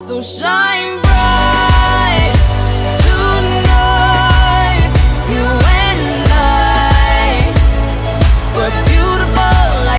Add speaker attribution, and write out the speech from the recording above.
Speaker 1: So shine